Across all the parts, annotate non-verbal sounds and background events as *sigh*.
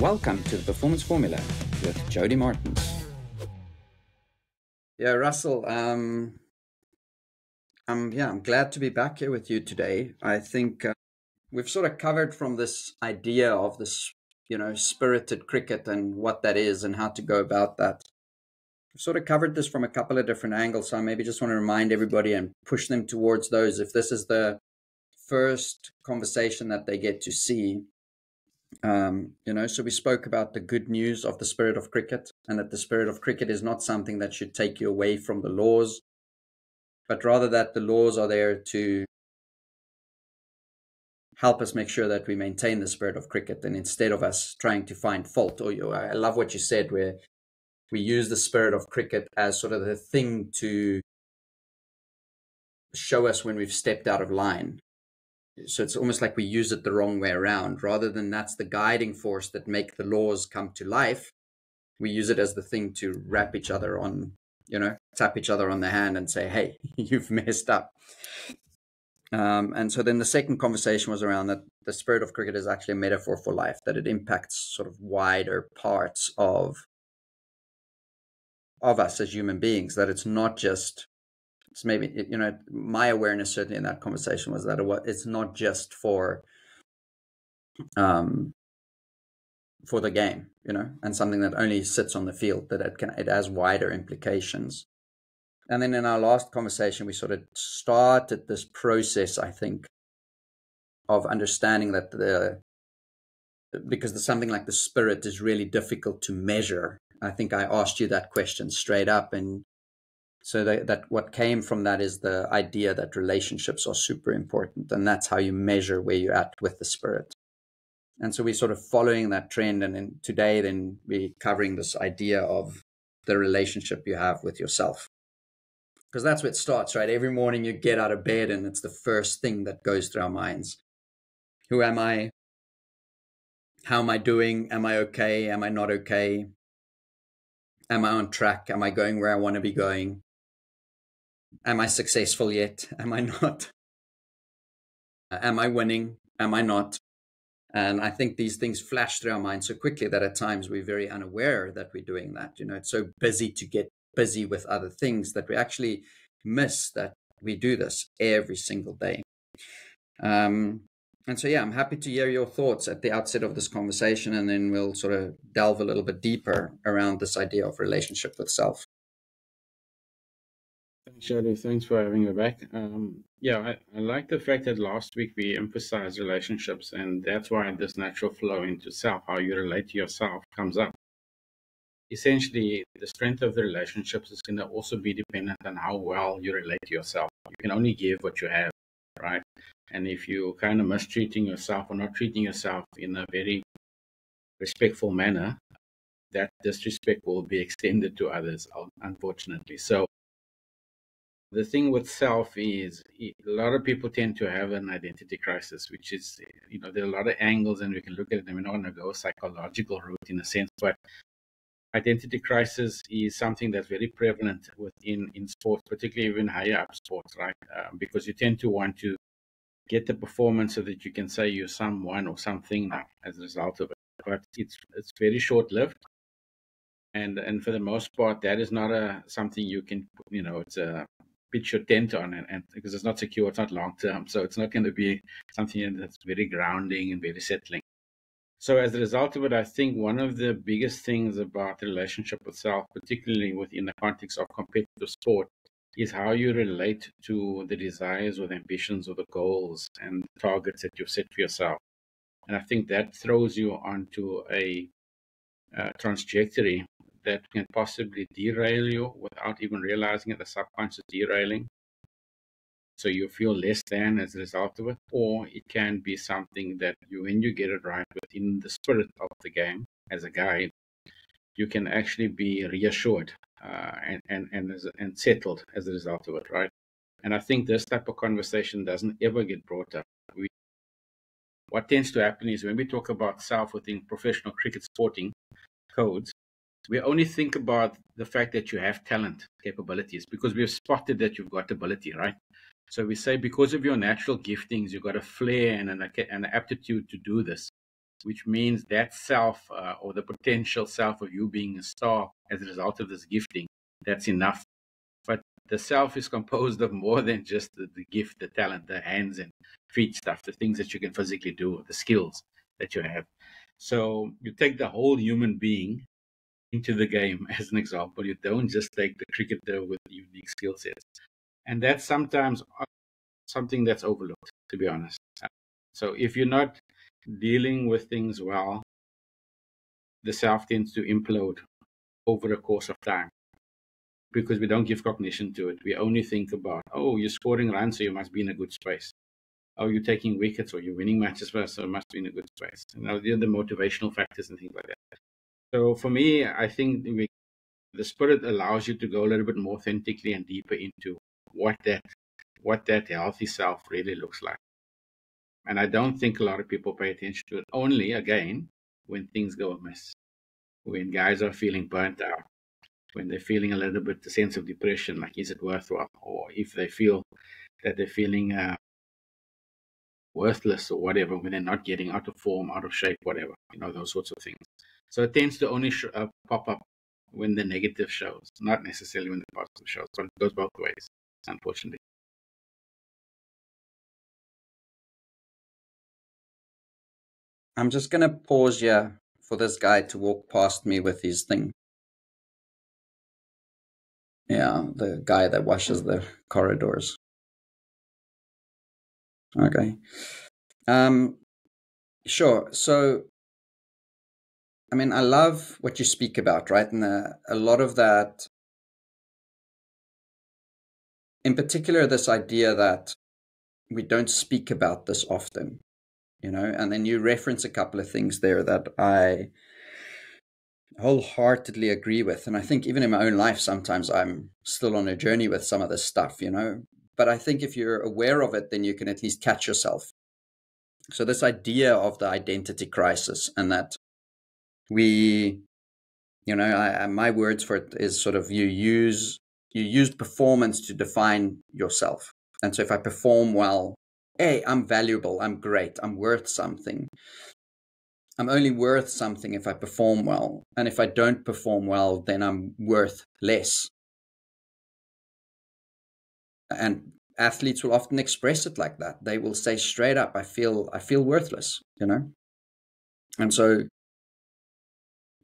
Welcome to the Performance Formula with Jody Martins. Yeah, Russel, um, I'm, yeah, I'm glad to be back here with you today. I think uh, we've sort of covered from this idea of this, you know, spirited cricket and what that is and how to go about that. We've sort of covered this from a couple of different angles, so I maybe just want to remind everybody and push them towards those. If this is the first conversation that they get to see, um, you know, so we spoke about the good news of the spirit of cricket and that the spirit of cricket is not something that should take you away from the laws, but rather that the laws are there to help us make sure that we maintain the spirit of cricket. And instead of us trying to find fault, or you, I love what you said, where we use the spirit of cricket as sort of the thing to show us when we've stepped out of line so it's almost like we use it the wrong way around. Rather than that's the guiding force that make the laws come to life we use it as the thing to wrap each other on you know tap each other on the hand and say hey *laughs* you've messed up. Um, and so then the second conversation was around that the spirit of cricket is actually a metaphor for life that it impacts sort of wider parts of of us as human beings that it's not just it's maybe you know my awareness certainly in that conversation was that it's not just for um for the game you know and something that only sits on the field that it can it has wider implications. And then in our last conversation we sort of started this process i think of understanding that the because there's something like the spirit is really difficult to measure. I think i asked you that question straight up and so that, that what came from that is the idea that relationships are super important and that's how you measure where you're at with the spirit. And so we're sort of following that trend and in today then we're covering this idea of the relationship you have with yourself. Because that's where it starts right? Every morning you get out of bed and it's the first thing that goes through our minds. Who am i? How am i doing? Am i okay? Am i not okay? Am i on track? Am i going where i want to be going Am I successful yet? Am I not? Am I winning? Am I not? And I think these things flash through our minds so quickly that at times we're very unaware that we're doing that. You know, it's so busy to get busy with other things that we actually miss that we do this every single day. Um, and so, yeah, I'm happy to hear your thoughts at the outset of this conversation, and then we'll sort of delve a little bit deeper around this idea of relationship with self. Shirley, thanks for having me back. Um, yeah, I, I, like the fact that last week we emphasized relationships, and that's why this natural flow into self, how you relate to yourself, comes up. Essentially, the strength of the relationships is going to also be dependent on how well you relate to yourself. You can only give what you have, right? And if you kind of mistreating yourself or not treating yourself in a very respectful manner, that disrespect will be extended to others, unfortunately. So the thing with self is a lot of people tend to have an identity crisis, which is, you know, there are a lot of angles and we can look at and we're not going to go psychological route in a sense, but identity crisis is something that's very prevalent within in sports, particularly even higher up sports, right? Um, because you tend to want to get the performance so that you can say you're someone or something as a result of it. But it's it's very short lived. And and for the most part, that is not a something you can you know it's a pitch your tent on and, and because it's not secure, it's not long term. So it's not going to be something that's very grounding and very settling. So as a result of it, I think one of the biggest things about the relationship with self, particularly within the context of competitive sport, is how you relate to the desires or the ambitions or the goals and targets that you've set for yourself. And I think that throws you onto a, a trajectory that can possibly derail you without even realizing it, the subconscious derailing. So you feel less than as a result of it, or it can be something that you, when you get it right within the spirit of the game as a guide, you can actually be reassured uh, and and and, as, and settled as a result of it, right? And I think this type of conversation doesn't ever get brought up. We, what tends to happen is when we talk about self within professional cricket sporting codes, we only think about the fact that you have talent capabilities because we've spotted that you've got ability, right? So we say because of your natural giftings, you've got a flair and an, an aptitude to do this. which means that self uh, or the potential self of you being a star as a result of this gifting, that's enough. But the self is composed of more than just the, the gift, the talent, the hands and feet stuff, the things that you can physically do, the skills that you have. So you take the whole human being into the game *laughs* as an example. You don't just take the cricketer with unique skill sets. And that's sometimes something that's overlooked, to be honest. So if you're not dealing with things well, the self tends to implode over a course of time because we don't give cognition to it. We only think about, oh, you're scoring runs, so you must be in a good space. Oh, you're taking wickets or you're winning matches, so you must be in a good space. And now the motivational factors and things like that. So for me, I think we, the spirit allows you to go a little bit more authentically and deeper into what that what that healthy self really looks like. And I don't think a lot of people pay attention to it only again when things go amiss. When guys are feeling burnt out, when they're feeling a little bit the sense of depression, like is it worthwhile? Or if they feel that they're feeling uh, worthless or whatever, when they're not getting out of form, out of shape, whatever, you know, those sorts of things. So it tends to only sh- uh, pop up when the negative shows, not necessarily when the positive shows, but it goes both ways, unfortunately. I'm just going to pause here for this guy to walk past me with his thing. Yeah, the guy that washes the corridors. Okay. Um, sure. So I mean, I love what you speak about, right? And uh, a lot of that, in particular, this idea that we don't speak about this often, you know, and then you reference a couple of things there that I wholeheartedly agree with. And I think even in my own life, sometimes I'm still on a journey with some of this stuff, you know. But I think if you're aware of it, then you can at least catch yourself. So, this idea of the identity crisis and that we you know I, my words for it is sort of you use you use performance to define yourself. And so if i perform well hey i'm valuable i'm great i'm worth something. I'm only worth something if i perform well. And if i don't perform well then i'm worth less. And athletes will often express it like that. They will say straight up i feel i feel worthless you know? And so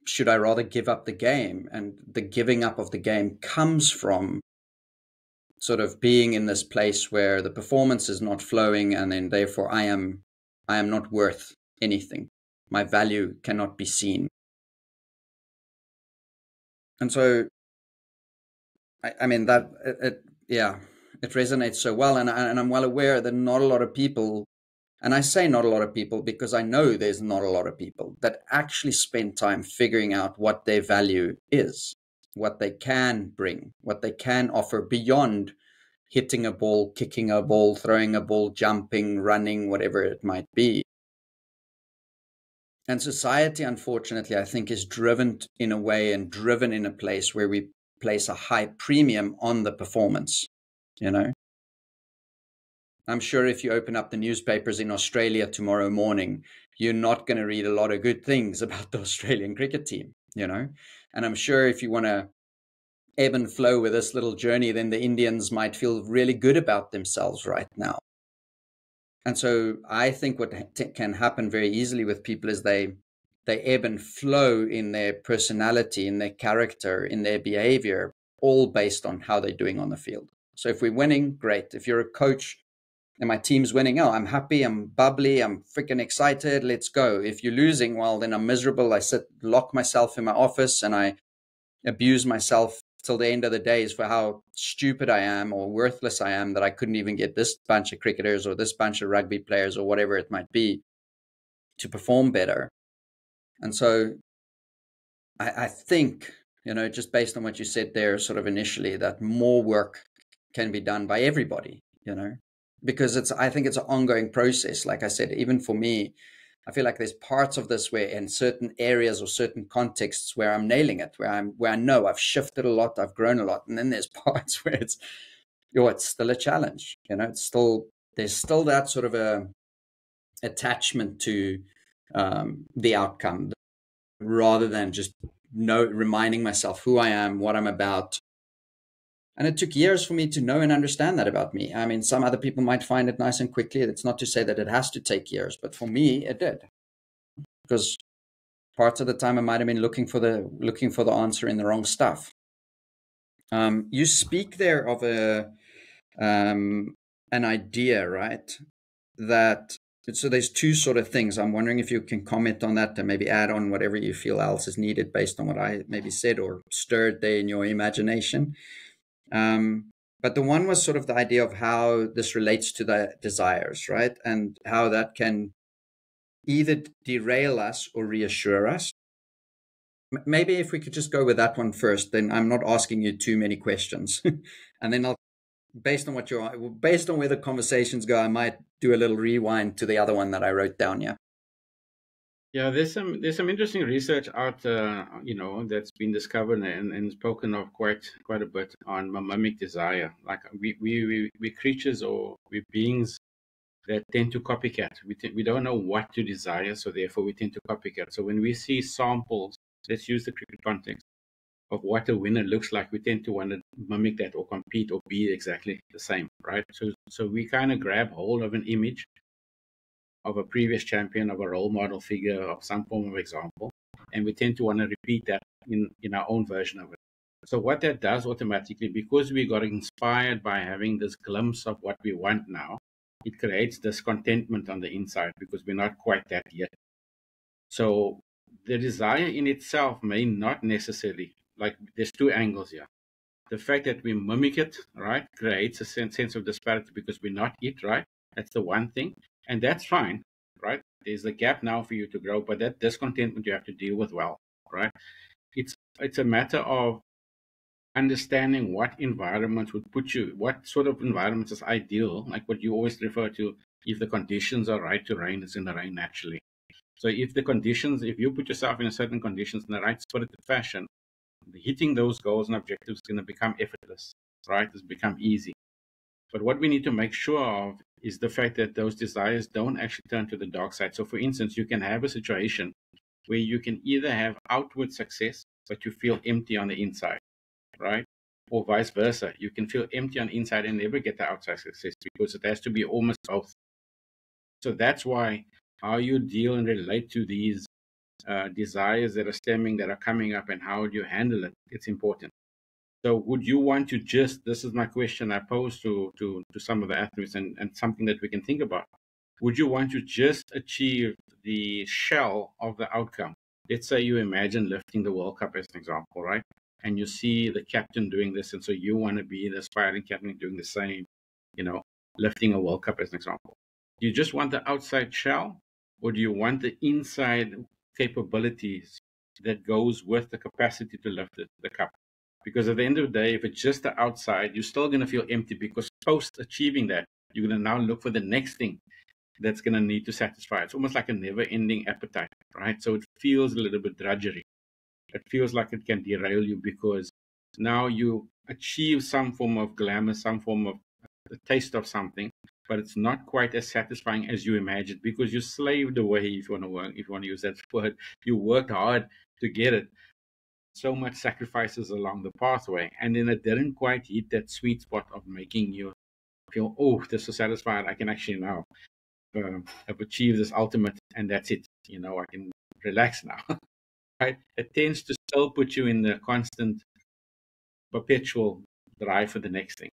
should I rather give up the game? And the giving up of the game comes from sort of being in this place where the performance is not flowing and then therefore I am I am not worth anything. My value cannot be seen. And so I, I mean that it, it, yeah, it resonates so well and, and I'm well aware that not a lot of people and I say not a lot of people because I know there's not a lot of people that actually spend time figuring out what their value is, what they can bring, what they can offer beyond hitting a ball, kicking a ball, throwing a ball, jumping, running, whatever it might be. And society, unfortunately, I think is driven in a way and driven in a place where we place a high premium on the performance, you know? I'm sure if you open up the newspapers in Australia tomorrow morning, you're not going to read a lot of good things *laughs* about the Australian cricket team, you know? And I'm sure if you want to ebb and flow with this little journey, then the Indians might feel really good about themselves right now. And so I think what can happen very easily with people is they they ebb and flow in their personality, in their character, in their behavior, all based on how they're doing on the field. So if we're winning, great. If you're a coach, and my team's winning, oh, I'm happy, I'm bubbly, I'm freaking excited, let's go. If you're losing, well, then I'm miserable. I sit, lock myself in my office and I abuse myself till the end of the days for how stupid I am or worthless I am that I couldn't even get this bunch of cricketers or this bunch of rugby players or whatever it might be to perform better. And so I, I think, you know, just based on what you said there, sort of initially, that more work can be done by everybody, you know, because it's I think it's an ongoing process. Like I said, even for me, I feel like there's parts of this where in certain areas or certain contexts where I'm nailing it, where I'm where I know I've shifted a lot, I've grown a lot, and then there's *laughs* parts where it's you know, it's still a challenge. You know, it's still there's still that sort of a attachment to um, the outcome rather than just know reminding myself who I am, what I'm about. And it took years for me to know and understand that about me. I mean, some other people might find it nice and quickly. It's not to say that it has to take years, but for me, it did. Because parts of the time I might have been looking for the looking for the answer in the wrong stuff. Um, you speak there of a um, an idea, right? That so there's two sort of things. I'm wondering if you can comment on that and maybe add on whatever you feel else is needed based on what I maybe said or stirred there in your imagination. Um, but the one was sort of the idea of how this relates to the desires, right? And how that can either derail us or reassure us. Maybe if we could just go with that one first, then I'm not asking you too many questions. *laughs* and then I'll based on what you're based on where the conversations go, I might do a little rewind to the other one that I wrote down. Yeah. Yeah, there's some there's some interesting research out, uh, you know, that's been discovered and, and spoken of quite quite a bit on mimic desire. Like we we we we creatures or we beings that tend to copycat. We we don't know what to desire, so therefore we tend to copycat. So when we see samples, let's use the cricket context of what a winner looks like, we tend to want to mimic that or compete or be exactly the same, right? So, so we kind of grab hold of an image of a previous champion, of a role model figure, of some form of example, and we tend to want to repeat that in, in our own version of it. So what that does automatically, because we got inspired by having this glimpse of what we want now, it creates this contentment on the inside because we're not quite that yet. So the desire in itself may not necessarily like there's two angles here. The fact that we mimic it, right, creates a sense, sense of disparity because we're not it, right? That's the one thing. And that's fine, right? There's a gap now for you to grow, but that discontentment you have to deal with well, right? It's it's a matter of understanding what environment would put you, what sort of environments is ideal, like what you always refer to, if the conditions are right to rain, it's in the rain naturally. So if the conditions, if you put yourself in a certain conditions in the right spirited fashion, hitting those goals and objectives is going to become effortless, right? It's become easy. But what we need to make sure of is the fact that those desires don't actually turn to the dark side. So, for instance, you can have a situation where you can either have outward success, but you feel empty on the inside, right? Or vice versa. You can feel empty on the inside and never get the outside success because it has to be almost both. So that's why how you deal and relate to these uh, desires that are stemming, that are coming up, and how you handle it? It's important. So, would you want to just? This is my question I pose to to to some of the athletes, and and something that we can think about. Would you want to just achieve the shell of the outcome? Let's say you imagine lifting the World Cup as an example, right? And you see the captain doing this, and so you want to be the aspiring captain doing the same, you know, lifting a World Cup as an example. Do you just want the outside shell, or do you want the inside capabilities that goes with the capacity to lift the, the cup. Because at the end of the day, if it's just the outside, you're still going to feel empty because post achieving that, you're going to now look for the next thing that's going to need to satisfy. It's almost like a never ending appetite, right? So it feels a little bit drudgery. It feels like it can derail you because now you achieve some form of glamour, some form of a taste of something, but it's not quite as satisfying as you imagined because you slaved away, if you want to work, if you want to use that *laughs* word, you worked hard to get it. So much sacrifices along the pathway, and then it didn't quite hit that sweet spot of making you feel, oh, this is satisfied. I can actually now uh, have achieved this ultimate, and that's it. You know, I can relax now. *laughs* right? It tends to still put you in the constant, perpetual drive for the next thing.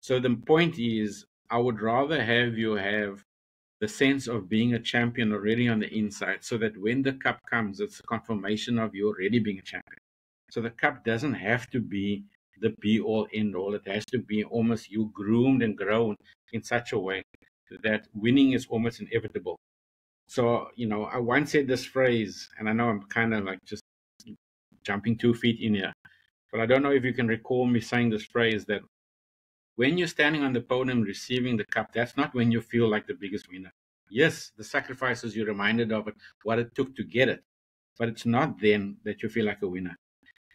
So the point is, I would rather have you have the sense of being a champion already on the inside so that when the cup comes, it's a confirmation of you already being a champion. So the cup doesn't have to be the be all end all. It has to be almost you groomed and grown in such a way that winning is almost inevitable. So, you know, I once said this phrase, and I know I'm kind of like just jumping two feet in here, but I don't know if you can recall me saying this phrase that when you're standing on the podium receiving the cup, that's not when you feel like the biggest winner. Yes, the sacrifices you're reminded of it, what it took to get it, but it's not then that you feel like a winner.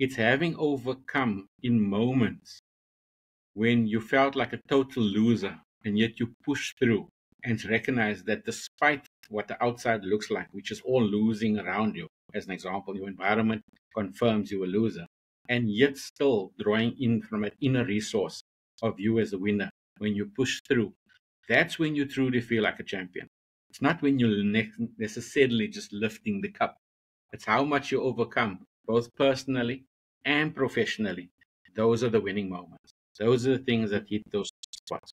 It's having overcome in moments when you felt like a total loser and yet you push through and recognize that despite what the outside looks like, which is all losing around you, as an example, your environment confirms you're a loser, and yet still drawing in from an inner resource of you as a winner when you push through, that's when you truly feel like a champion. It's not when you're ne- necessarily just lifting the cup. It's how much you overcome, both personally and professionally. Those are the winning moments. Those are the things that hit those spots.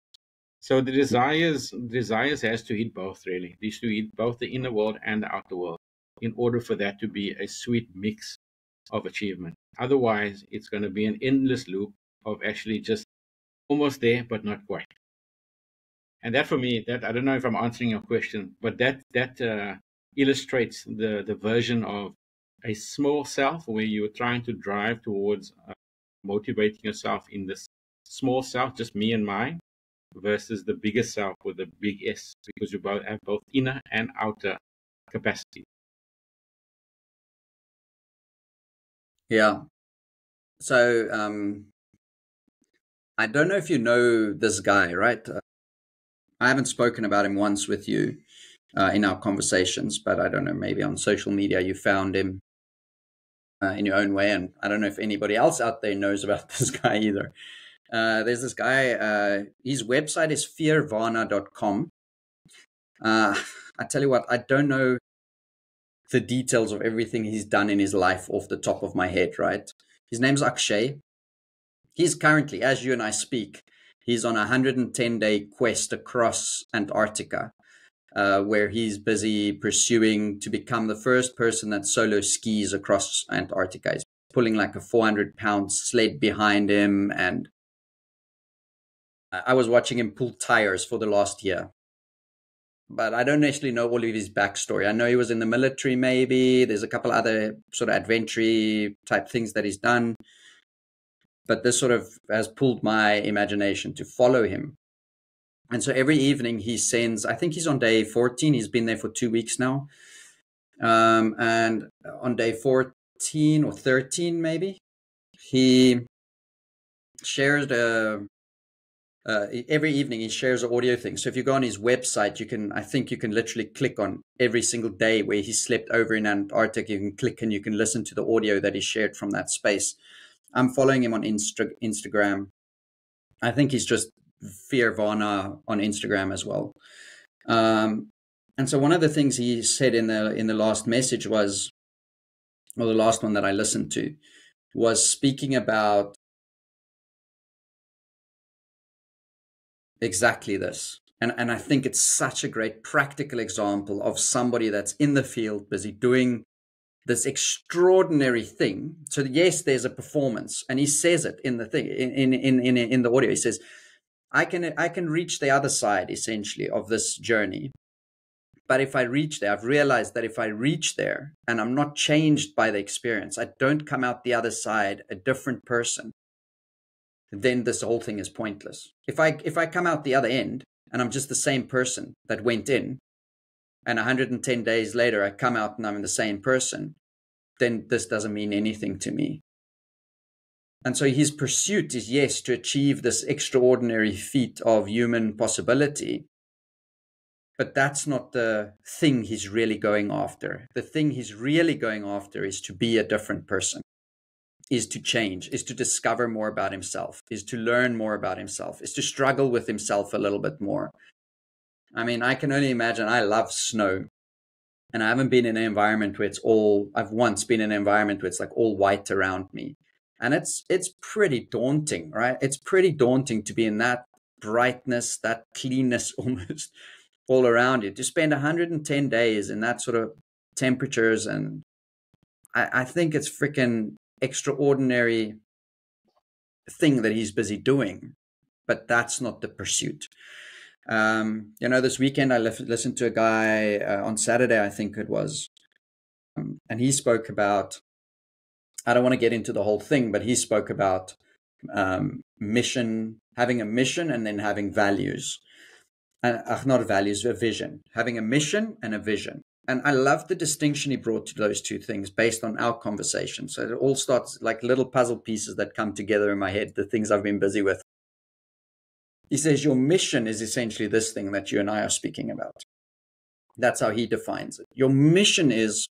So the desires, desires has to hit both really. These to hit both the inner world and the outer world in order for that to be a sweet mix of achievement. Otherwise, it's going to be an endless loop of actually just almost there, but not quite. And that for me, that I don't know if I'm answering your question, but that that uh, illustrates the the version of a small self where you're trying to drive towards uh, motivating yourself in this small self, just me and mine, versus the bigger self with the big S, because you both have both inner and outer capacity. Yeah. So um, I don't know if you know this guy, right? Uh, I haven't spoken about him once with you uh, in our conversations, but I don't know, maybe on social media you found him uh, in your own way. And I don't know if anybody else out there knows about *laughs* this guy either. Uh, there's this guy, uh, his website is fearvana.com. Uh, I tell you what, I don't know the details of everything he's done in his life off the top of my head, right? His name's Akshay. He's currently, as you and I speak, he's on a 110 day quest across Antarctica uh, where he's busy pursuing to become the first person that solo skis across Antarctica. He's pulling like a 400 pound sled behind him. And I was watching him pull tires for the last year. But I don't actually know all of his backstory. I know he was in the military, maybe. There's a couple other sort of adventure type things that he's done. But this sort of has pulled my imagination to follow him and so every evening he sends, I think he's on day 14. He's been there for two weeks now. Um, and on day 14 or 13, maybe, he shares the, uh, every evening he shares an audio thing. So if you go on his website, you can, I think you can literally click on every single day where he slept over in Antarctica. You can click and you can listen to the audio that he shared from that space. I'm following him on Insta- Instagram. I think he's just Fearvana on Instagram as well. Um, and so one of the things he said in the in the last message was, or the last one that I listened to, was speaking about exactly this. And and I think it's such a great practical example of somebody that's in the field, busy doing this extraordinary thing. So yes, there's a performance, and he says it in the thing in in in in the audio. He says I can I can reach the other side essentially of this journey. But if I reach there, I've realized that if I reach there and I'm not changed by the experience, I don't come out the other side a different person, then this whole thing is pointless. If I if I come out the other end and I'm just the same person that went in, and 110 days later I come out and I'm the same person, then this doesn't mean anything to me. And so his pursuit is, yes, to achieve this extraordinary feat of human possibility. But that's not the thing he's really going after. The thing he's really going after is to be a different person, is to change, is to discover more about himself, is to learn more about himself, is to struggle with himself a little bit more. I mean, I can only imagine I love snow. And I haven't been in an environment where it's all, I've once been in an environment where it's like all white around me and it's it's pretty daunting right? It's pretty daunting to be in that brightness that cleanness *laughs* almost all around you. To spend 110 days in that sort of temperatures and i, I think it's freaking extraordinary thing that he's busy doing but that's not the pursuit. Um, you know this weekend i listened to a guy uh, on saturday i think it was um, and he spoke about I don't want to get into the whole thing, but he spoke about um, mission, having a mission, and then having values. Uh, not values, a vision. Having a mission and a vision. And I love the distinction he brought to those two things based on our conversation. So it all starts like little puzzle pieces that come together in my head, the things I've been busy with. He says, Your mission is essentially this thing that you and I are speaking about. That's how he defines it. Your mission is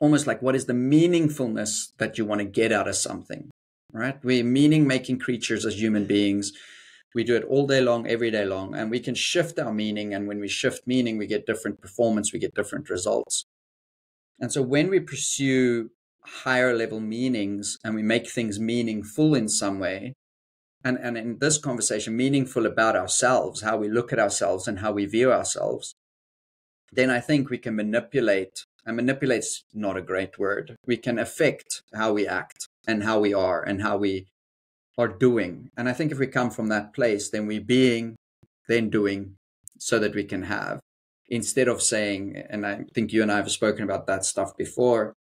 almost like what is the meaningfulness that you want to get out of something, right? We're meaning making creatures as human beings. We do it all day long, every day long, and we can shift our meaning. And when we shift meaning, we get different performance, we get different results. And so when we pursue higher level meanings and we make things meaningful in some way, and, and in this conversation, meaningful about ourselves, how we look at ourselves and how we view ourselves, then I think we can manipulate, and manipulate's not a great word. We can affect how we act and how we are and how we are doing. And I think if we come from that place, then we being, then doing, so that we can have. Instead of saying, and I think you and I have spoken about that stuff before,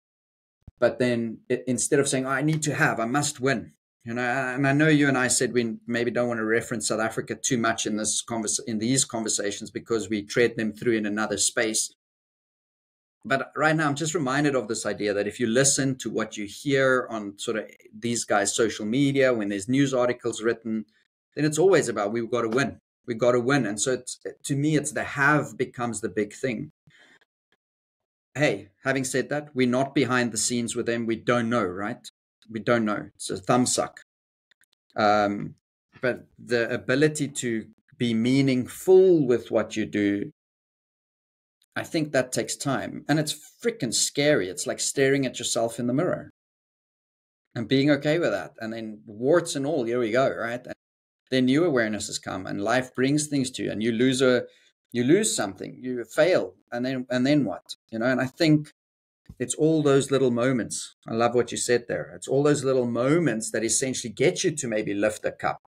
but then it, instead of saying, oh, I need to have, I must win. You know, uh, and I know you and I said we maybe don't want to reference South Africa too much in this convers in these conversations because we tread them through in another space. But right now, I'm just reminded of this idea that if you listen to what you hear on sort of these guys' social media, when there's news articles written, then it's always about we've got to win. We've got to win. And so to me, it's the have becomes the big thing. Hey, having said that, we're not behind the scenes with them. We don't know, right? We don't know. It's a thumb suck. Um, but the ability to be meaningful with what you do I think that takes time. And it's freaking scary. It's like staring at yourself in the mirror and being okay with that. And then warts and all, here we go, right? And then new awarenesses come and life brings things to you and you lose a you lose something, you fail, and then and then what? You know, and I think it's all those little moments. I love what you said there. It's all those little moments that essentially get you to maybe lift a cup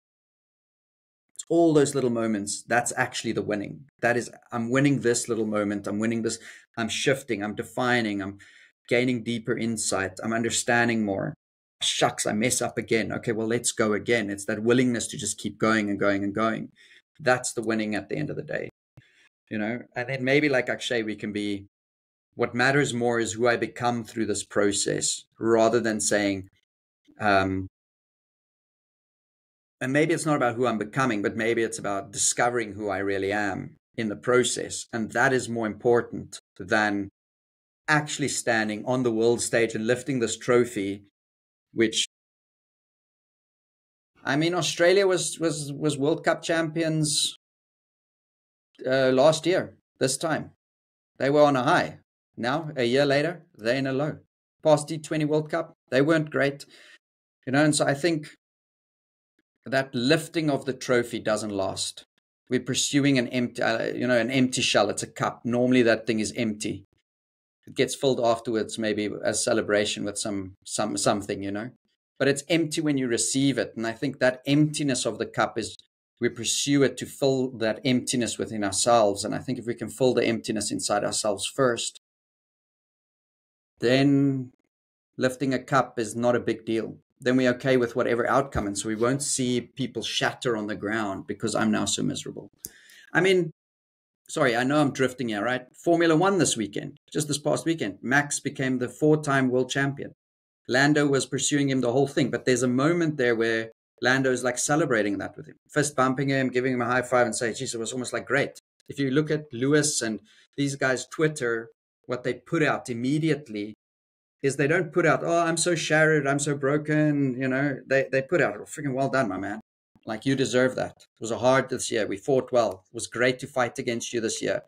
all those little moments that's actually the winning. That is i'm winning this little moment i'm winning this i'm shifting i'm defining i'm gaining deeper insight i'm understanding more. Shucks i mess up again. Okay well let's go again. It's that willingness to just keep going and going and going. That's the winning at the end of the day you know? And then maybe like akshay we can be what matters more is who i become through this process rather than saying um, and maybe it's not about who I'm becoming, but maybe it's about discovering who I really am in the process. And that is more important than actually standing on the world stage and lifting this trophy, which I mean, Australia was was was World Cup champions uh, last year. This time, they were on a high. Now, a year later, they're in a low. Past T20 World Cup, they weren't great, you know. And so I think that lifting of the trophy doesn't last. We're pursuing an empty, uh, you know, an empty shell. It's a cup. Normally, that thing is empty. It gets filled afterwards, maybe as celebration with some some something, you know. But it's empty when you receive it, and I think that emptiness of the cup is we pursue it to fill that emptiness within ourselves. And I think if we can fill the emptiness inside ourselves first, then lifting a cup is not a big deal then we're okay with whatever outcome. And so we won't see people shatter on the ground because I'm now so miserable. I mean, sorry, I know I'm drifting here, right? Formula One this weekend, just this past weekend, Max became the four time world champion. Lando was pursuing him the whole thing, but there's a moment there where Lando is like celebrating that with him, fist bumping him, giving him a high five, and saying, "Geez, it was almost like great." If you look at Lewis and these guys' Twitter, what they put out immediately is they don't put out, oh, I'm so shattered, I'm so broken. You know, they, they put out, oh, freaking well done, my man. Like you deserve that. It was a hard this year. We fought well. It was great to fight against you this year.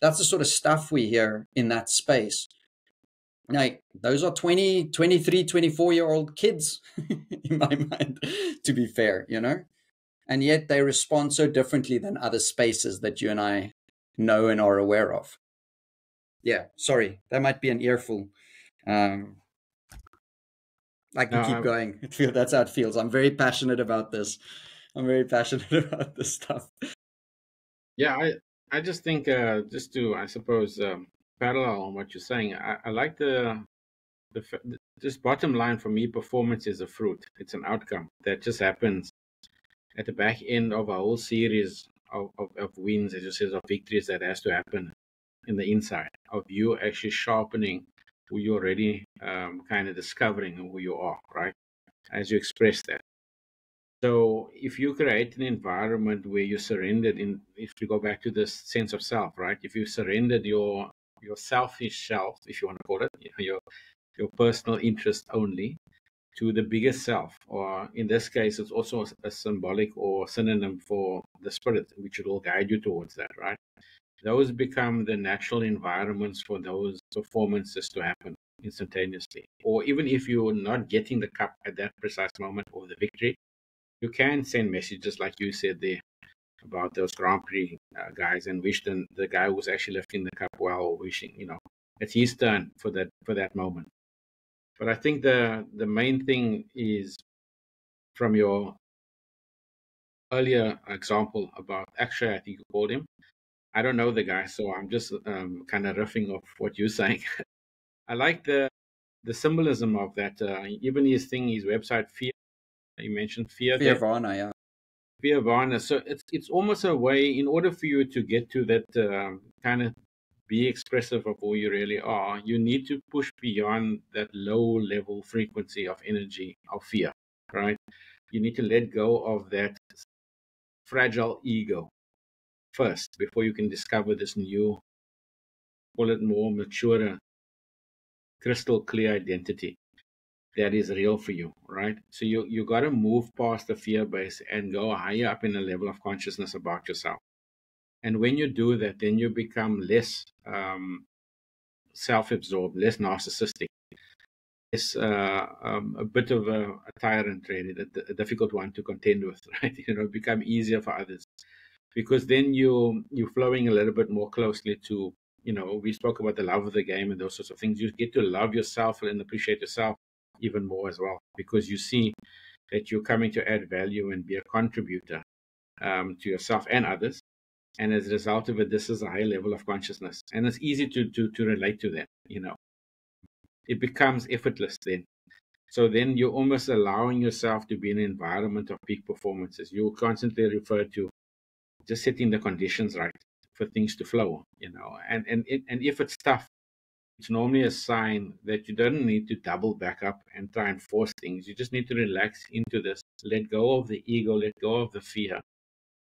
That's the sort of stuff we hear in that space. Like those are 20, 23, 24 year old kids *laughs* in my mind, to be fair, you know? And yet they respond so differently than other spaces that you and I know and are aware of. Yeah, sorry, that might be an earful. Um, I can no, keep I'm... going. *laughs* It feel, that's how it feels. I'm very passionate about this. I'm very passionate *laughs* about this stuff. Yeah, I I just think uh, just to I suppose um, parallel on what you're saying. I, I like the the just bottom line for me. Performance is a fruit. It's an outcome that just happens at the back end of a whole series of, of, of wins, as you said, of victories that has to happen in the inside of you actually sharpening you're already um, kind of discovering who you are, right? As you express that. So if you create an environment where you surrendered in if you go back to this sense of self, right? If you surrendered your your selfish self, if you want to call it, your your personal interest only to the bigger self, or in this case, it's also a symbolic or synonym for the spirit, which will guide you towards that, right? Those become the natural environments for those performances to happen instantaneously. Or even if you're not getting the cup at that precise moment or the victory, you can send messages like you said there about those Grand Prix uh, guys and wish them the guy who was actually lifting the cup well, wishing you know it's his turn for that for that moment. But I think the the main thing is from your earlier example about actually I think you called him. I don't know the guy, so I'm just um, kind of riffing off what you're saying. *laughs* I like the the symbolism of that. Uh, even his thing, his website, fear. You mentioned fear. Fearvana, yeah. Fearvana. So it's it's almost a way, in order for you to get to that um, kind of be expressive of who you really are, you need to push beyond that low level frequency of energy of fear, right? You need to let go of that fragile ego first before you can discover this new, call it more mature, crystal clear identity that is real for you, right? So you you got to move past the fear base and go higher up in the level of consciousness about yourself. And when you do that, then you become less um, self-absorbed, less narcissistic, less uh, um, a bit of a, a tyrant, really, a, a difficult one to contend with, *laughs* right? You know, become easier for others because then you you're flowing a little bit more closely to you know we spoke about the love of the game and those sorts of things. You get to love yourself and appreciate yourself even more as well because you see that you're coming to add value and be a contributor um, to yourself and others. And as a result of it this is a high level of consciousness. And it's easy to to, to relate to that you know. It becomes effortless then. So then you're almost allowing yourself to be in an environment of peak performances. You constantly refer to just setting the conditions right for things to flow you know and and and if it's tough it's normally a sign that you don't need to double back up and try and force things. You just need to relax into this let go of the ego let go of the fear.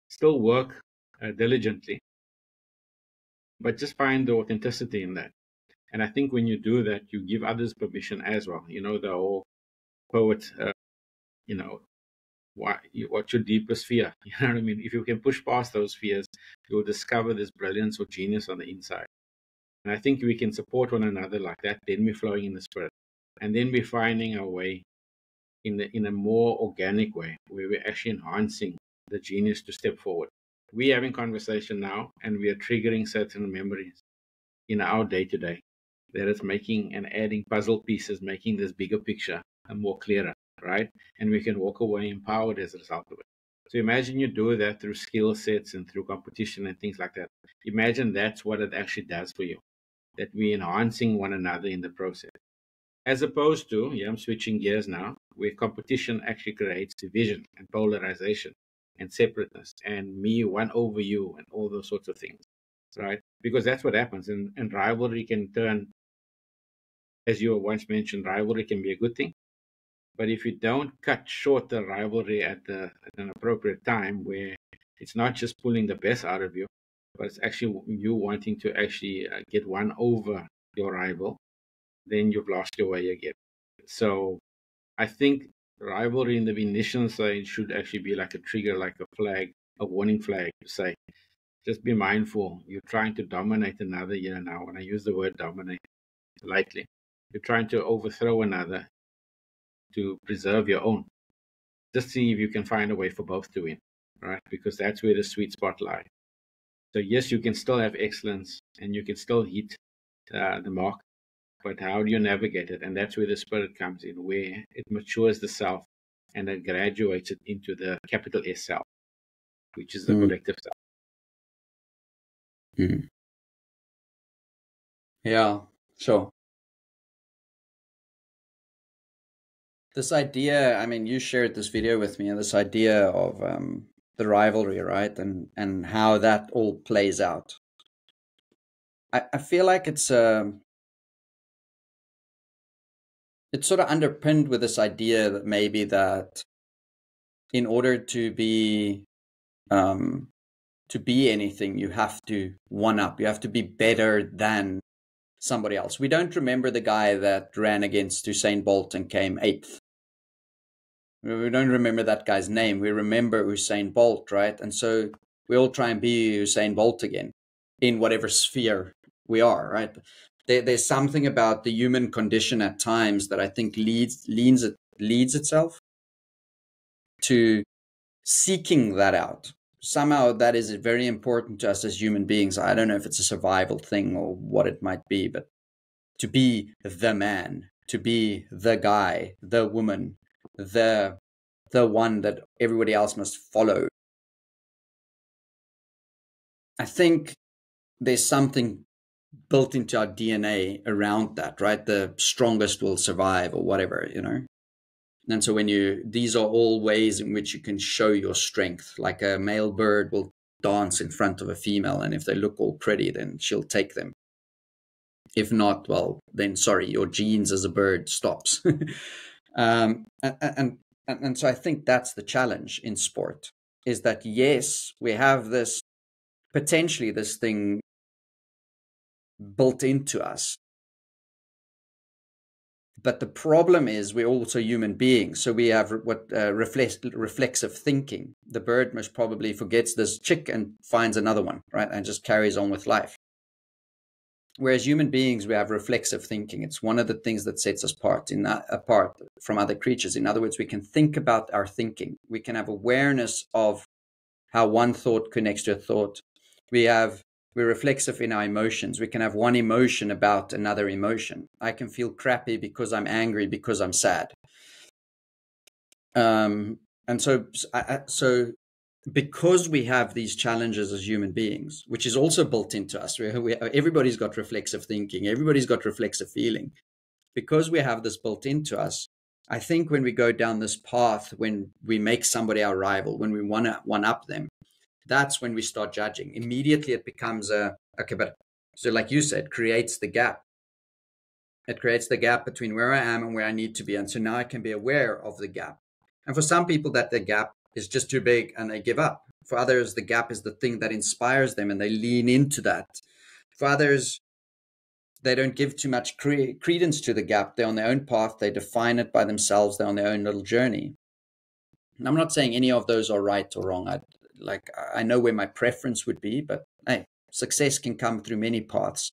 Still work uh, diligently. But just find the authenticity in that. And i think when you do that you give others permission as well. You know the whole poet uh, you know what, what's your deepest fear? *laughs* You know what i mean? If you can push past those fears you'll discover this brilliance or genius on the inside. And i think we can support one another like that then we're flowing in the spirit. And then we're finding our way in the in a more organic way where we're actually enhancing the genius to step forward. We're having conversation now and we are triggering certain memories in our day to day that is making and adding puzzle pieces making this bigger picture and more clearer right? And we can walk away empowered as a result of it. So imagine you do that through skill sets and through competition and things like that. Imagine that's what it actually does for you that we're enhancing one another in the process. As opposed to yeah i'm switching gears now where competition actually creates division and polarization and separateness and me one over you and all those sorts of things right? Because that's what happens and, and rivalry can turn as you once mentioned rivalry can be a good thing but if you don't cut short the rivalry at, the, at an appropriate time where it's not just pulling the best out of you but it's actually you wanting to actually uh, get one over your rival then you've lost your way again so i think rivalry in the initial side should actually be like a trigger, like a flag, a warning flag to say, just be mindful. You're trying to dominate another year now. When I use the word dominate lightly, you're trying to overthrow another to preserve your own. Just see if you can find a way for both to win, right? Because that's where the sweet spot lies. So yes, you can still have excellence and you can still hit uh, the mark, but how do you navigate it? And that's where the spirit comes in, where it matures the self and then graduates it into the capital S self, which is the mm. collective self. Mm. Yeah, sure. This idea, I mean, you shared this video with me, and this idea of um, the rivalry, right, and and how that all plays out. I, I feel like it's a um, it's sort of underpinned with this idea that maybe that in order to be um, to be anything, you have to one up. You have to be better than somebody else. We don't remember the guy that ran against Usain Bolt and came eighth. We don't remember that guy's name. We remember Usain Bolt, right? And so we all try and be Usain Bolt again in whatever sphere we are, right? There, there's something about the human condition at times that I think leads leans it leads itself to seeking that out somehow that is very important to us as human beings. I don't know if it's a survival thing or what it might be, but to be the man, to be the guy, the woman, the the one that everybody else must follow. I think there's something built into our DNA around that, right? The strongest will survive or whatever, you know. And so when you, these are all ways in which you can show your strength. Like a male bird will dance in front of a female, and if they look all pretty, then she'll take them. If not, well, then sorry, your genes as a bird stops. *laughs* um, and, and, and, and so I think that's the challenge in sport is that yes, we have this potentially this thing built into us but the problem is we're also human beings so we have what uh, reflex, reflexive thinking. The bird most probably forgets this chick and finds another one right and just carries on with life. Whereas human beings we have reflexive thinking. It's one of the things that sets us apart in that, apart from other creatures. In other words we can think about our thinking. We can have awareness of how one thought connects to a thought. We have we're reflexive in our emotions. We can have one emotion about another emotion. I can feel crappy because I'm angry because I'm sad. Um, and so, so because we have these challenges as human beings, which is also built into us, we, we, everybody's got reflexive thinking, everybody's got reflexive feeling. Because we have this built into us, I think when we go down this path, when we make somebody our rival, when we want to one up them, that's when we start judging. Immediately it becomes a okay, but so like you said, creates the gap. It creates the gap between where I am and where I need to be. And so now I can be aware of the gap. And for some people that the gap is just too big and they give up. For others, the gap is the thing that inspires them and they lean into that. For others, they don't give too much cre- credence to the gap. They're on their own path. They define it by themselves. They're on their own little journey. And I'm not saying any of those are right or wrong. I, like I know where my preference would be, but hey, success can come through many paths.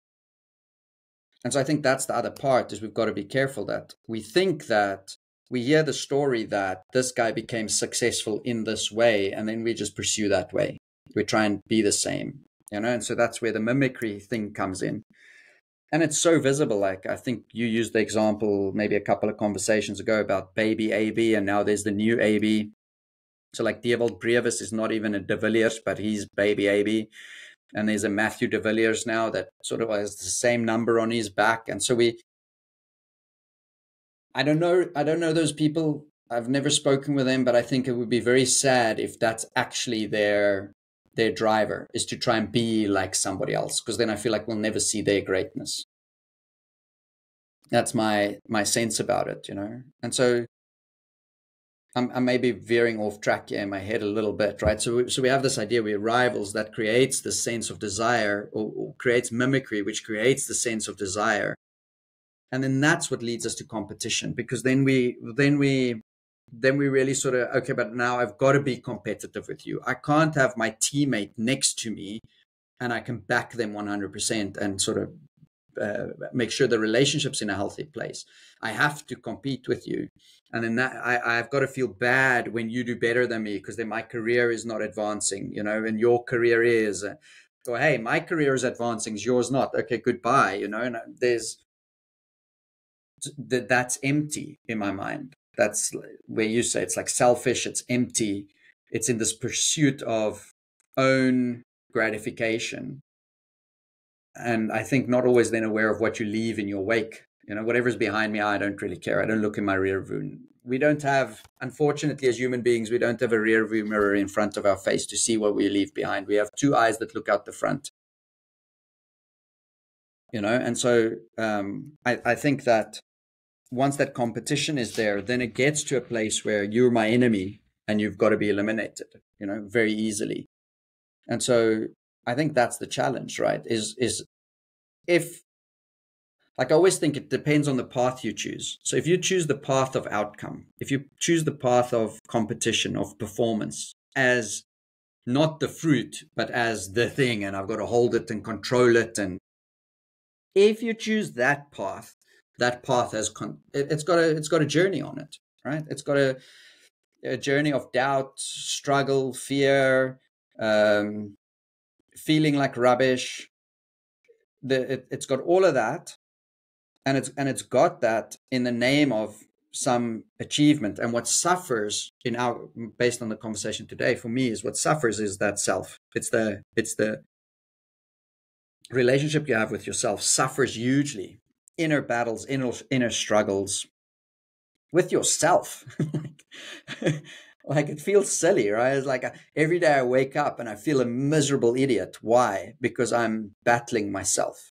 And so I think that's the other part is we've got to be careful that we think that we hear the story that this guy became successful in this way, and then we just pursue that way. We try and be the same, you know, and so that's where the mimicry thing comes in. And it's so visible. Like I think you used the example maybe a couple of conversations ago about baby AB, and now there's the new AB. So like Dewald Brevis is not even a De Villiers, but he's baby AB. And there's a Matthew De Villiers now that sort of has the same number on his back. And so we I don't know I don't know those people. I've never spoken with them, but I think it would be very sad if that's actually their their driver is to try and be like somebody else because then I feel like we'll never see their greatness. That's my my sense about it, you know. And so I'm, I may be veering off track in my head a little bit, right? So, we, so we have this idea we're rivals that creates the sense of desire or, or creates mimicry, which creates the sense of desire. And then that's what leads us to competition because then we, then we, then we really sort of, okay, but now I've got to be competitive with you. I can't have my teammate next to me and I can back them 100% and sort of uh, make sure the relationship's in a healthy place. I have to compete with you, and then that I, I've got to feel bad when you do better than me because then my career is not advancing, you know, and your career is. Or hey, my career is advancing, yours not. Okay, goodbye, you know. And uh, there's that that's empty in my mind. That's where you say it's like selfish. It's empty. It's in this pursuit of own gratification and I think not always then aware of what you leave in your wake. You know, whatever's behind me, I don't really care. I don't look in my rear view. We don't have, unfortunately, as human beings, we don't have a rear view mirror in front of our face to see what we leave behind. We have two eyes that look out the front. You know, and so um, I, I think that once that competition is there, then it gets to a place where you're my enemy and you've got to be eliminated, you know, very easily. And so I think that's the challenge, right? Is is if like I always think it depends on the path you choose. So if you choose the path of outcome, if you choose the path of competition, of performance as not the fruit, but as the thing, and I've got to hold it and control it. And if you choose that path, that path has con- it, has got a it's got a journey on it, right? It's got a, a journey of doubt, struggle, fear, um, feeling like rubbish. The, it, it's got all of that, and it's and it's got that in the name of some achievement. And what suffers in our based on the conversation today for me is what suffers is that self. It's the it's the relationship you have with yourself suffers hugely. Inner battles inner inner struggles with yourself. Like, *laughs* like it feels silly right? It's like every day i wake up and i feel a miserable idiot. Why? Because i'm battling myself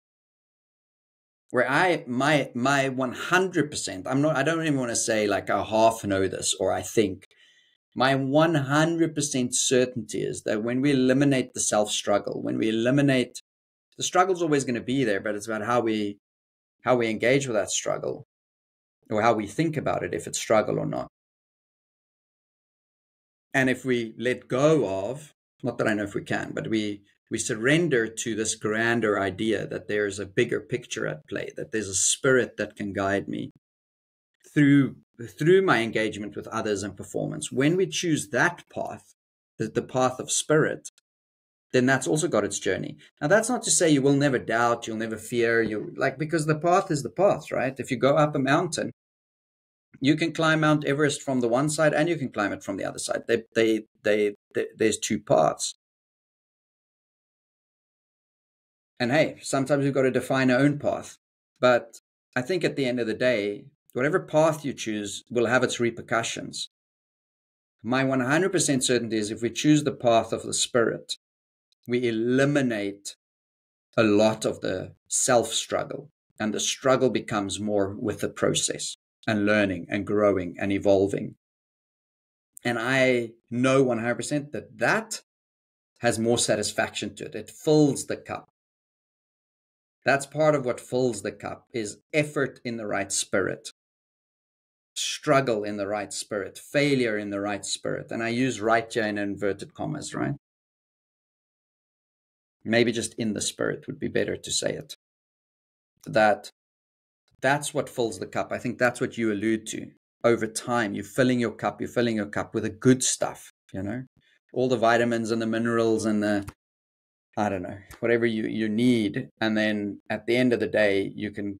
where I my my 100% I'm not I don't even want to say like I half know this or I think. My 100% certainty is that when we eliminate the self struggle when we eliminate the struggle's always going to be there but it's about how we how we engage with that struggle or how we think about it if it's struggle or not. And if we let go of not that I know if we can but we we surrender to this grander idea that there's a bigger picture at play, that there's a spirit that can guide me through through my engagement with others and performance. When we choose that path, the, the path of spirit, then that's also got its journey. Now that's not to say you will never doubt, you'll never fear, you like because the path is the path, right? If you go up a mountain, you can climb Mount Everest from the one side and you can climb it from the other side. They, they, they, they there's two paths. And hey, sometimes we've got to define our own path. But I think at the end of the day, whatever path you choose will have its repercussions. My 100% certainty is if we choose the path of the Spirit, we eliminate a lot of the self struggle, and the struggle becomes more with the process and learning and growing and evolving. And I know 100% that that has more satisfaction to it. It fills the cup. That's part of what fills the cup is effort in the right spirit, struggle in the right spirit, failure in the right spirit. And I use right here in inverted commas, right? Maybe just in the spirit would be better to say it. That that's what fills the cup. I think that's what you allude to. Over time, you're filling your cup, you're filling your cup with the good stuff, you know, all the vitamins and the minerals and the I don't know, whatever you, you need. And then at the end of the day, you can,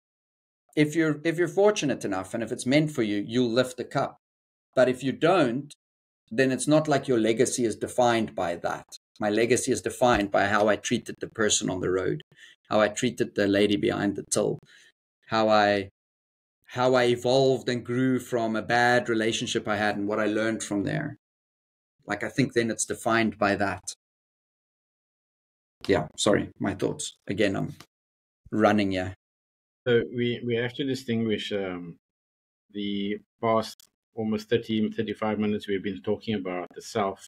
if you're, if you're fortunate enough and if it's meant for you, you'll lift the cup. But if you don't, then it's not like your legacy is defined by that. My legacy is defined by how I treated the person on the road, how I treated the lady behind the till, how I how I evolved and grew from a bad relationship I had and what I learned from there. Like I think then it's defined by that yeah, sorry, my thoughts. Again, I'm running, yeah. So we, we have to distinguish um, the past almost 30, 35 minutes we've been talking about the self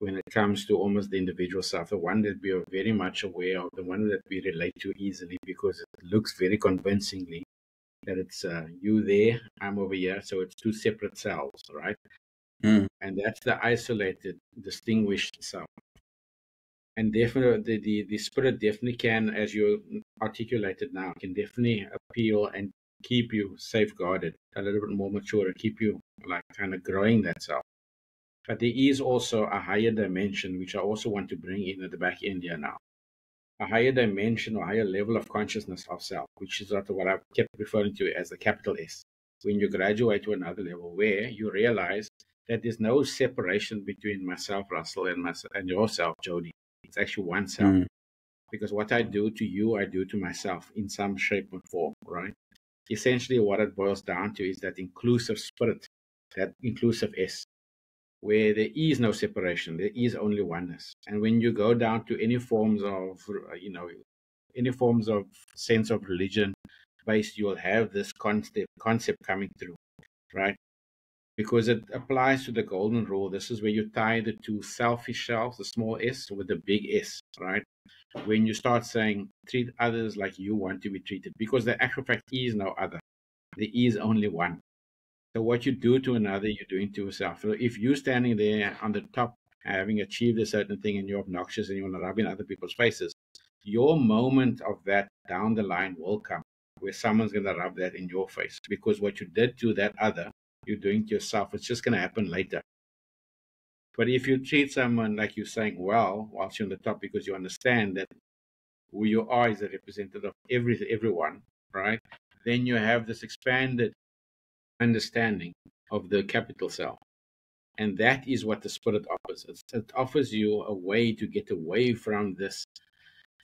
when it comes to almost the individual self, the one that we are very much aware of, the one that we relate to easily because it looks very convincingly that it's uh, you there, I'm over here. So it's two separate selves, right? Mm. And that's the isolated, distinguished self and definitely the, the, the spirit definitely can, as you articulated now, can definitely appeal and keep you safeguarded, a little bit more mature, and keep you like kind of growing that self. But there is also a higher dimension, which I also want to bring in at the back end here now. A higher dimension or higher level of consciousness of self, which is what I've kept referring to as the capital S. When you graduate to another level where you realize that there's no separation between myself, Russel, and myself and yourself, Jody. It's actually one self. Mm. Because what I do to you, I do to myself in some shape or form, right? Essentially, what it boils down to is that inclusive spirit, that inclusive S, where there is no separation, there is only oneness. And when you go down to any forms of, you know, any forms of sense of religion based, you will have this concept concept coming through, right? Because it applies to the golden rule. This is where you tie the two selfish selves, the small s, with the big S, right? When you start saying treat others like you want to be treated, because the actual fact is no other. There is only one. So what you do to another, you're doing to yourself. So if you're standing there on the top, having achieved a certain thing, and you're obnoxious and you want to rub in other people's faces, your moment of that down the line will come where someone's going to rub that in your face because what you did to that other you're doing to yourself. It's just going to happen later. But if you treat someone like you're saying well, whilst you're on the top, because you understand that who you are is a representative of every, everyone, right? Then you have this expanded understanding of the capital self. And that is what the spirit offers. it offers you a way to get away from this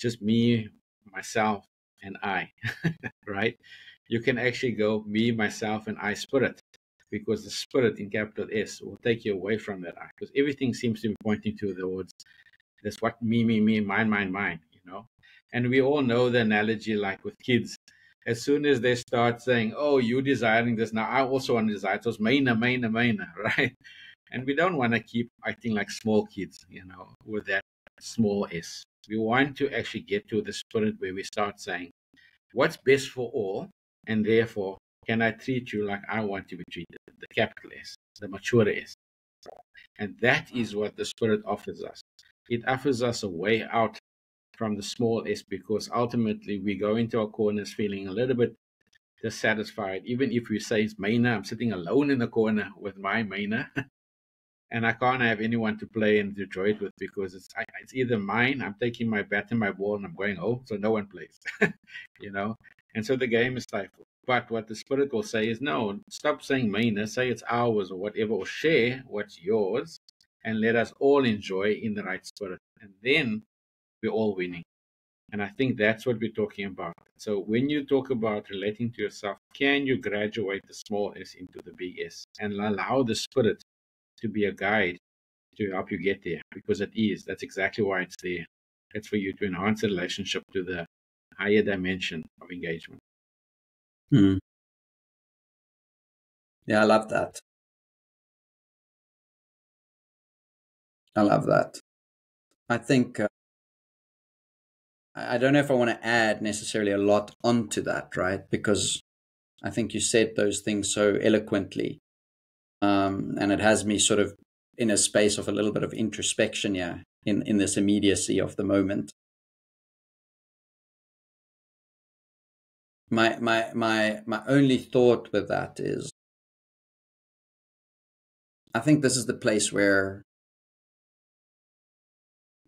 just me, myself, and I, *laughs* right? You can actually go me, myself, and I spirit because the spirit in capital S will take you away from that I. Because everything seems to be pointing towards that's what me, me, me, mine, mine, mine, you know. And we all know the analogy like with kids. As soon as they start saying, Oh, you desiring this now, I also want to desire those maina, maina, maina, *laughs* right? And we don't want to keep acting like small kids, you know, with that small s. We want to actually get to the spirit where we start saying, What's best for all? And therefore, can I treat you like I want to be treated? The capital S, the mature S. And that is what the Spirit offers us. It offers us a way out from the small s because ultimately we go into our corners feeling a little bit dissatisfied. Even if we say it's Maina, I'm sitting alone in the corner with my Maina. *laughs* and I can't have anyone to play and enjoy it with because it's it's either mine, I'm taking my bat and my ball and I'm going home, so no one plays. *laughs* you know? And so the game is stifled. But what the Spirit will say is, no, stop saying mine, say it's ours or whatever, or share what's yours, and let us all enjoy in the right spirit. And then we're all winning. And I think that's what we're talking about. So when you talk about relating to yourself, can you graduate the small s into the big S and allow the Spirit to be a guide to help you get there? Because it is. That's exactly why it's there. It's for you to enhance the relationship to the higher dimension of engagement. Hmm. Yeah, I love that. I love that. I think uh, I don't know if I want to add necessarily a lot onto that, right? Because I think you said those things so eloquently, um, and it has me sort of in a space of a little bit of introspection, yeah, in in this immediacy of the moment. My my my my only thought with that is I think this is the place where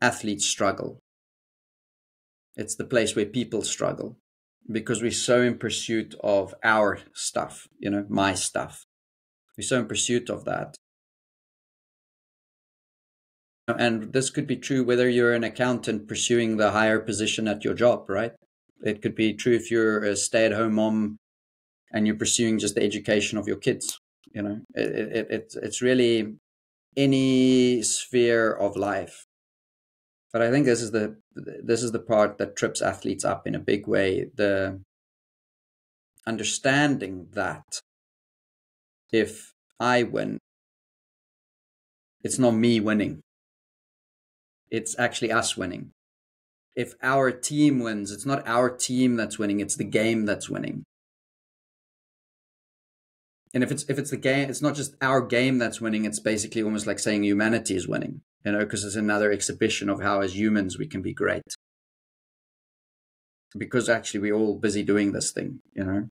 athletes struggle. It's the place where people struggle because we're so in pursuit of our stuff, you know, my stuff. We're so in pursuit of that. And this could be true whether you're an accountant pursuing the higher position at your job, right? It could be true if you're a stay-at-home mom and you're pursuing just the education of your kids. You know, it, it, it, it's really any sphere of life. But I think this is the this is the part that trips athletes up in a big way. The understanding that if I win, it's not me winning. It's actually us winning if our team wins, it's not our team that's winning, it's the game that's winning. And if it's if it's the game, it's not just our game that's winning. It's basically almost like saying humanity is winning, you know, because it's another exhibition of how as humans we can be great. Because actually we're all busy doing this thing, you know.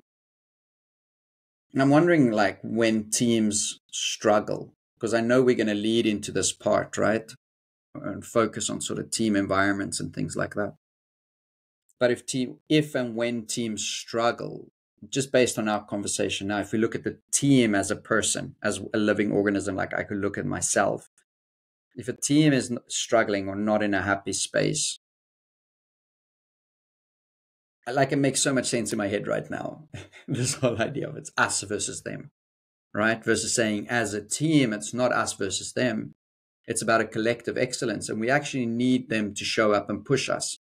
And I'm wondering, like, when teams struggle, because I know we're going to lead into this part, right? And focus on sort of team environments and things like that. But if team, if and when teams struggle, just based on our conversation now, if we look at the team as a person, as a living organism, like I could look at myself, if a team is struggling or not in a happy space, like it makes so much sense in my head right now. *laughs* this whole idea of it's us versus them, right? Versus saying as a team, it's not us versus them. It's about a collective excellence, and we actually need them to show up and push us.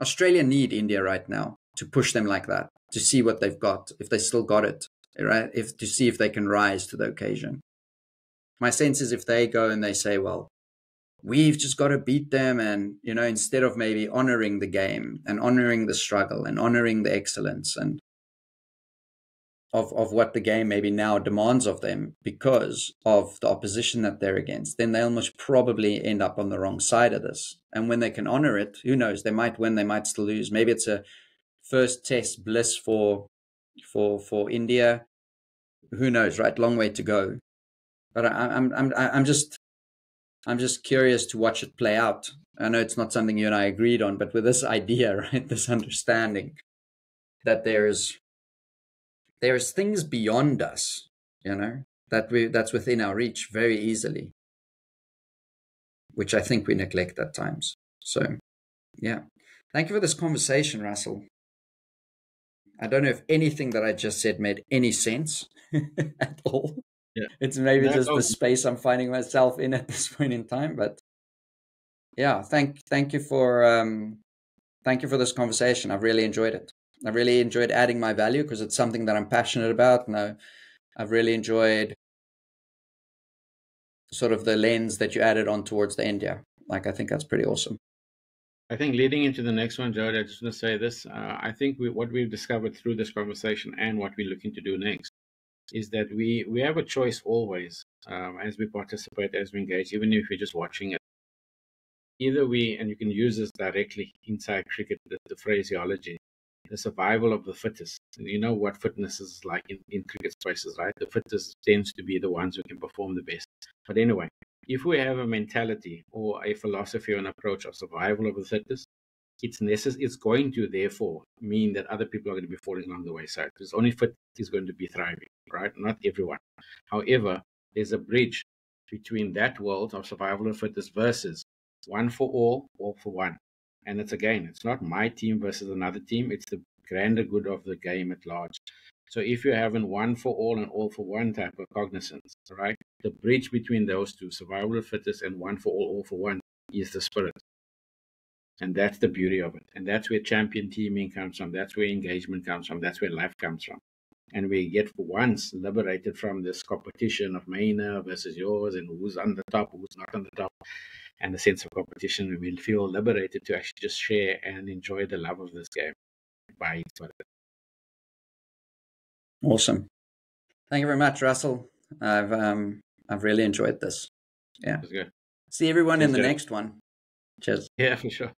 Australia need India right now to push them like that, to see what they've got, if they still got it, right? If to see if they can rise to the occasion. My sense is if they go and they say, well, we've just got to beat them, and, you know, instead of maybe honoring the game and honoring the struggle and honoring the excellence and of, of what the game maybe now demands of them because of the opposition that they're against, then they'll probably end up on the wrong side of this. And when they can honor it, who knows? They might win, they might still lose. Maybe it's a first test bliss for for for India. Who knows, right? Long way to go. But I, I'm I'm I'm just I'm just curious to watch it play out. I know it's not something you and I agreed on, but with this *laughs* idea, right, this understanding that there's there's things beyond us, you know, that we that's within our reach very easily, which I think we neglect at times. So, yeah, thank you for this conversation, Russel. I don't know if anything that I just said made any sense *laughs* at all. Yeah. It's maybe no, just the space I'm finding myself in at *laughs* this point in time, but yeah, thank thank you for um, thank you for this conversation. I've really enjoyed it. I really enjoyed adding my value because it's something that I'm passionate about. And I, I've really enjoyed sort of the lens that you added on towards the end. Yeah, Like, I think that's pretty awesome. I think leading into the next one, Jared, I just want to say this. Uh, I think we, what we've discovered through this conversation and what we're looking to do next is that we, we have a choice always um, as we participate, as we engage, even if we're just watching it. Either we, and you can use this directly inside cricket, the, the phraseology, the survival of the fittest. You know what fitness is like in, in cricket spaces, right? The fittest tends to be the ones who can perform the best. But anyway, if we have a mentality or a philosophy or an approach of survival of the fittest, it's necess- it's going to therefore mean that other people are going to be falling along the wayside. Because only fit is going to be thriving, right? Not everyone. However, there's a bridge between that world of survival of fittest versus one for all, all for one. And it's again, it's not my team versus another team, it's the grander good of the game at large. So if you're having one for all and all for one type of cognizance, right? The bridge between those two, survival of fittest and one for all, all for one, is the spirit. And that's the beauty of it. And that's where champion teaming comes from. That's where engagement comes from. That's where life comes from. And we get for once liberated from this competition of Maina versus yours and who's on the top, who's not on the top and the sense of competition. We'll feel liberated to actually just share and enjoy the love of this game by each other. Awesome. Thank you very much, Russel. I've um I've really enjoyed this. Yeah. good. See everyone in the next one. Cheers. Yeah, for sure.